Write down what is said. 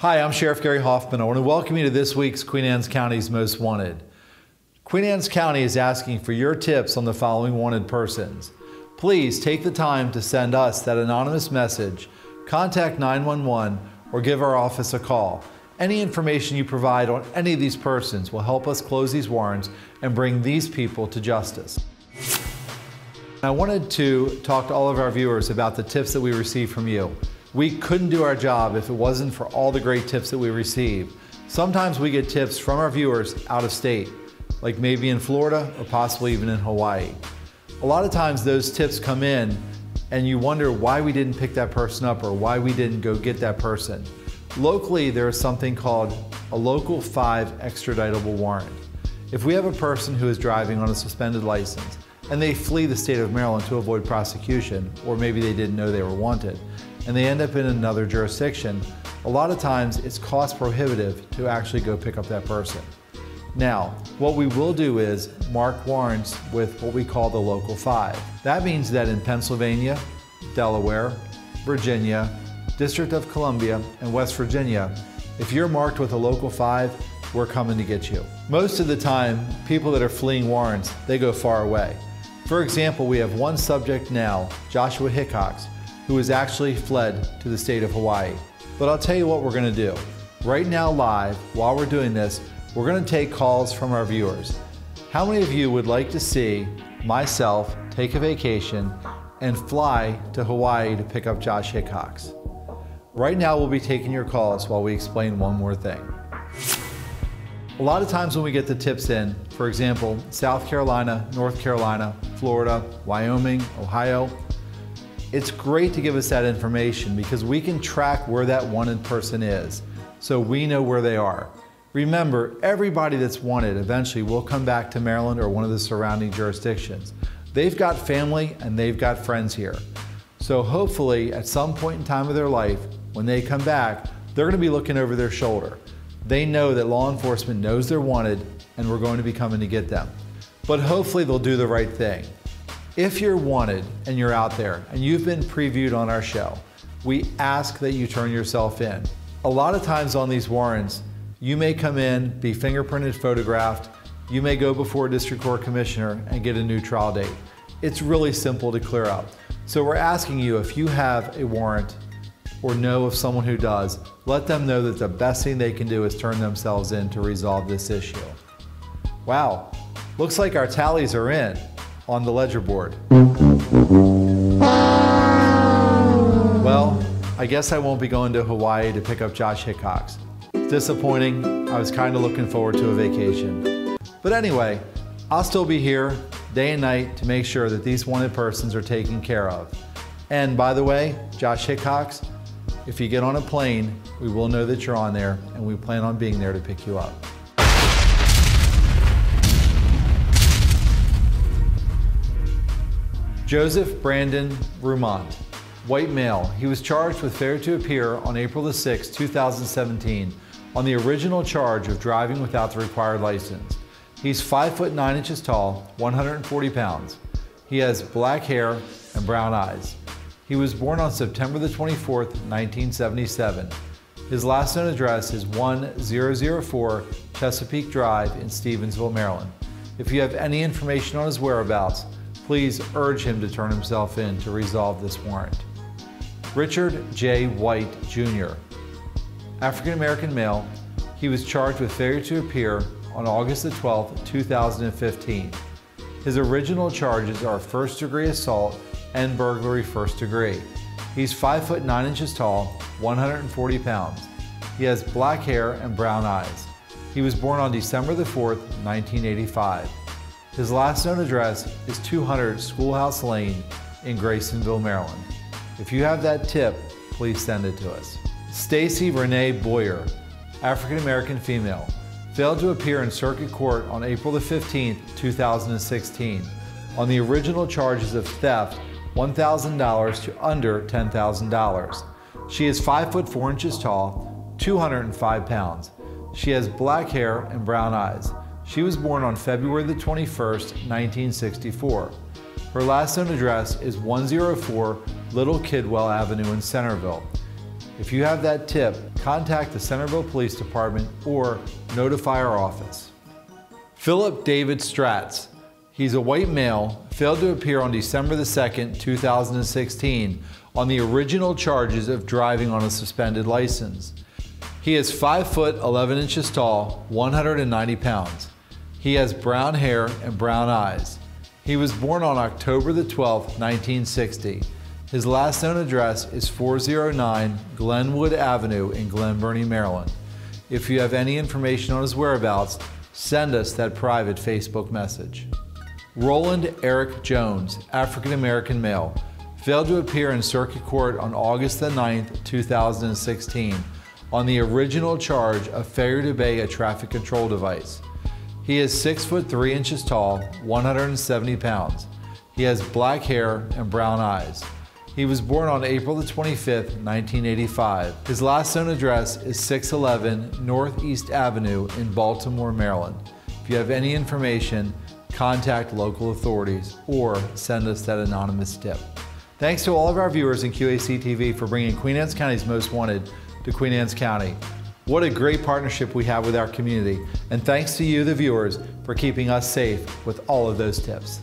Hi, I'm Sheriff Gary Hofmann. I want to welcome you to this week's Queen Anne's County's Most Wanted. Queen Anne's County is asking for your tips on the following wanted persons. Please take the time to send us that anonymous message, contact 911, or give our office a call. Any information you provide on any of these persons will help us close these warrants and bring these people to justice. I wanted to talk to all of our viewers about the tips that we receive from you. We couldn't do our job if it wasn't for all the great tips that we receive. Sometimes we get tips from our viewers out of state, like maybe in Florida or possibly even in Hawaii. A lot of times those tips come in and you wonder why we didn't pick that person up or why we didn't go get that person. Locally, there is something called a Local 5 extraditable warrant. If we have a person who is driving on a suspended license and they flee the state of Maryland to avoid prosecution, or maybe they didn't know they were wanted, and they end up in another jurisdiction, a lot of times it's cost prohibitive to actually go pick up that person. Now, what we will do is mark warrants with what we call the local five. That means that in Pennsylvania, Delaware, Virginia, District of Columbia, and West Virginia, if you're marked with a local five, we're coming to get you. Most of the time, people that are fleeing warrants, they go far away. For example, we have one subject now, Joshua Hickox, who has actually fled to the state of Hawaii. But I'll tell you what we're going to do. Right now, live, while we're doing this, we're going to take calls from our viewers. How many of you would like to see myself take a vacation and fly to Hawaii to pick up Josh Hickox? Right now, we'll be taking your calls while we explain one more thing. A lot of times when we get the tips in, for example, South Carolina, North Carolina, Florida, Wyoming, Ohio, it's great to give us that information because we can track where that wanted person is so we know where they are. Remember, everybody that's wanted eventually will come back to Maryland or one of the surrounding jurisdictions. They've got family and they've got friends here. So hopefully at some point in time of their life, when they come back, they're going to be looking over their shoulder. They know that law enforcement knows they're wanted and we're going to be coming to get them. But hopefully they'll do the right thing. If you're wanted and you're out there and you've been previewed on our show, we ask that you turn yourself in. A lot of times on these warrants, you may come in, be fingerprinted, photographed, you may go before a district court commissioner and get a new trial date. It's really simple to clear up. So we're asking you if you have a warrant or know of someone who does, let them know that the best thing they can do is turn themselves in to resolve this issue. Wow, looks like our tallies are in on the ledger board. Well, I guess I won't be going to Hawaii to pick up Josh Hickox. Disappointing. I was kind of looking forward to a vacation. But anyway, I'll still be here day and night to make sure that these wanted persons are taken care of. And by the way, Josh Hickox, if you get on a plane, we will know that you're on there and we plan on being there to pick you up. Joseph Brandon Rumont, white male. He was charged with failure to appear on April the 6, 2017 on the original charge of driving without the required license. He's 5 foot 9 inches tall, 140 pounds. He has black hair and brown eyes. He was born on September the 24th, 1977. His last known address is 1004 Chesapeake Drive in Stevensville, Maryland. If you have any information on his whereabouts, please urge him to turn himself in to resolve this warrant. Richard J. White, Jr., African American male, he was charged with failure to appear on August 12, 2015. His original charges are first degree assault and burglary first degree. He's 5 foot 9 inches tall, 140 pounds. He has black hair and brown eyes. He was born on December the 4th, 1985. His last known address is 200 Schoolhouse Lane in Graysonville, Maryland. If you have that tip, please send it to us. Stacy Renee Boyer, African American female, failed to appear in circuit court on April the 15th, 2016 on the original charges of theft $1,000 to under $10,000. She is 5 foot 4 inches tall, 205 pounds. She has black hair and brown eyes. She was born on February the 21st, 1964. Her last known address is 104 Little Kidwell Avenue in Centreville. If you have that tip, contact the Centreville Police Department or notify our office. Philip David Stratz. He's a white male, failed to appear on December the 2nd, 2016 on the original charges of driving on a suspended license. He is 5 foot 11 inches tall, 190 pounds. He has brown hair and brown eyes. He was born on October the 12th, 1960. His last known address is 409 Glenwood Avenue in Glen Burnie, Maryland. If you have any information on his whereabouts, send us that private Facebook message. Roland Eric Jones, African American male, failed to appear in circuit court on August the 9th, 2016 on the original charge of failure to obey a traffic control device. He is 6 foot 3 inches tall, 170 pounds. He has black hair and brown eyes. He was born on April the 25th, 1985. His last known address is 611 Northeast Avenue in Baltimore, Maryland. If you have any information, contact local authorities or send us that anonymous tip. Thanks to all of our viewers in QAC TV for bringing Queen Anne's County's Most Wanted to Queen Anne's County. What a great partnership we have with our community. And thanks to you, the viewers, for keeping us safe with all of those tips.